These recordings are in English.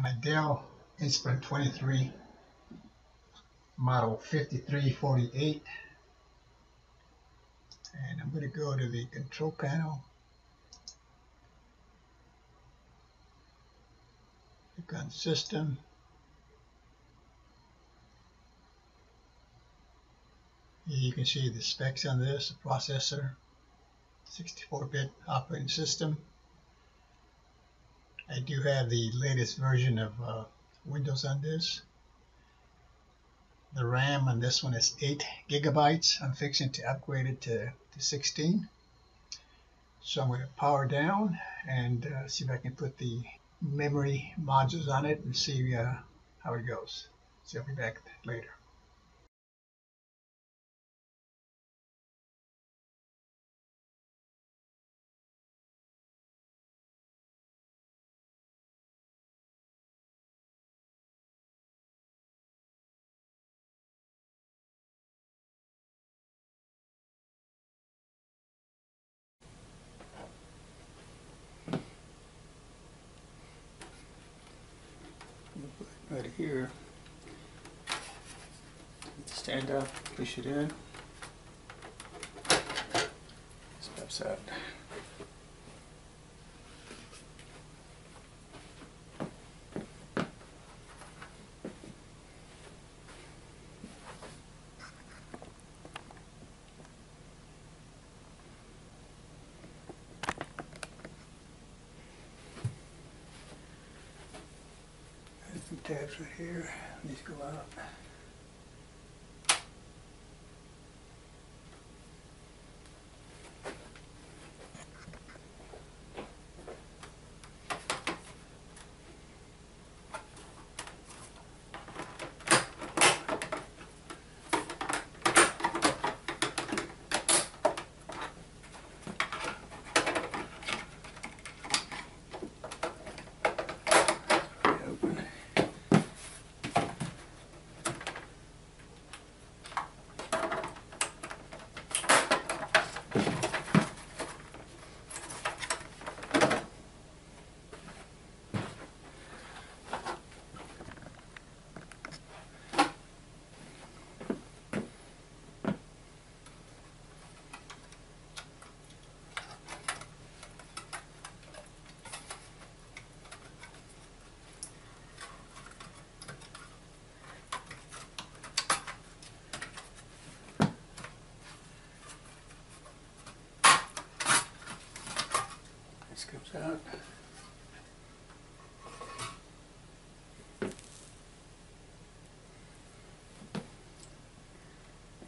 my Dell Inspiron 23 model 5348 and I'm going to go to the control panel. Click on system. You can see the specs on this the processor 64-bit operating system I do have the latest version of uh, Windows on this. The RAM on this one is 8 gigabytes. I'm fixing to upgrade it to, to 16. So I'm going to power down and uh, see if I can put the memory modules on it and see uh, how it goes. So I'll be back later. Right here. Stand up, push it in. Steps out. Tabs right here. These go out. This comes out.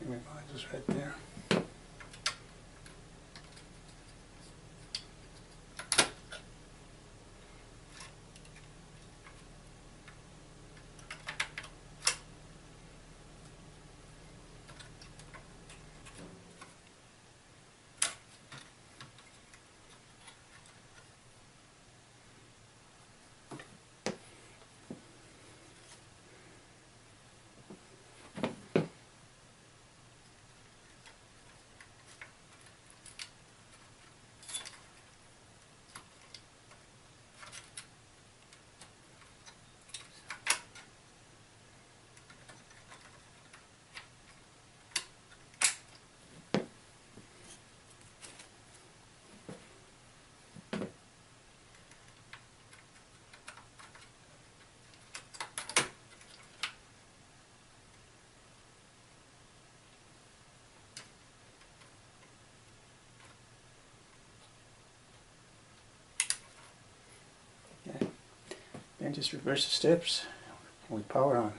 And my module's right there. And just reverse the steps and we power on.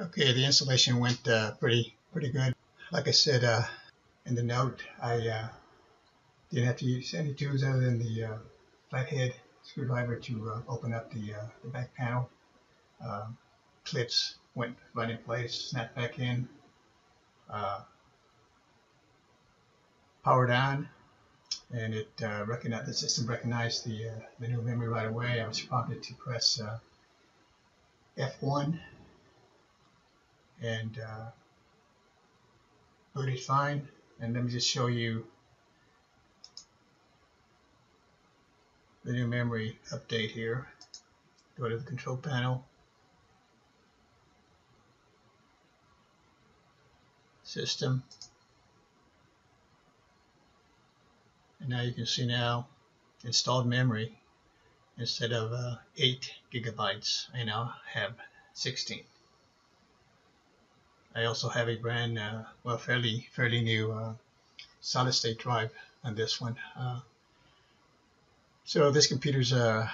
Okay, the installation went uh, pretty pretty good. Like I said uh, in the note, I uh, didn't have to use any tools other than the uh, flathead screwdriver to uh, open up the, uh, the back panel. Um, clips went right in place, snapped back in, uh, powered on, and it uh, recognized the system recognized the uh, the new memory right away. I was prompted to press uh, F1 and uh, booted fine. And let me just show you the new memory update here. Go to the control panel. System. And now you can see now installed memory instead of uh, 8 gigabytes I now have 16 I also have a brand uh, well fairly fairly new uh, solid state drive on this one uh, so this computer's uh,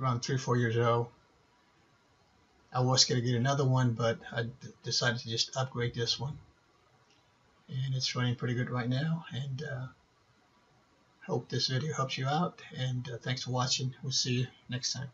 around three or four years old. I was going to get another one but I decided to just upgrade this one. And it's running pretty good right now and uh, hope this video helps you out and uh, thanks for watching. We'll see you next time